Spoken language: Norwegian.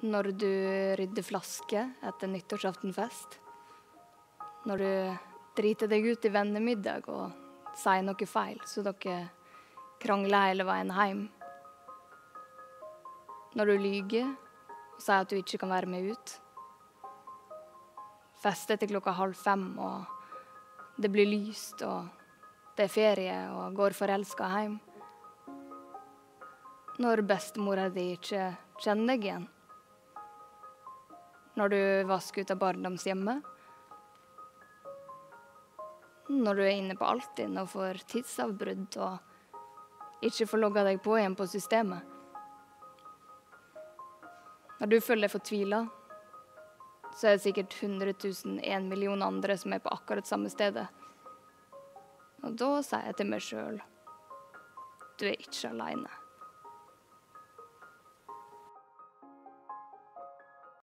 Når du rydder flasker etter nyttårsaftenfest. Når du driter deg ut i vennemiddag og sier noe feil, så dere krangler hele veien hjem. Når du lyver og sier at du ikke kan være med ut. Fester til klokka halv fem, og det blir lyst, og det er ferie, og går forelska hjem. Når bestemora di ikke kjenner deg igjen. Når du vasker ut av barndomshjemmet. Når du er inne på Altinn og får tidsavbrudd og ikke får logga deg på igjen på systemet. Når du føler deg fortvila, så er det sikkert 100 000, 1 million andre som er på akkurat samme stedet. Og da sier jeg til meg sjøl du er ikke aleine.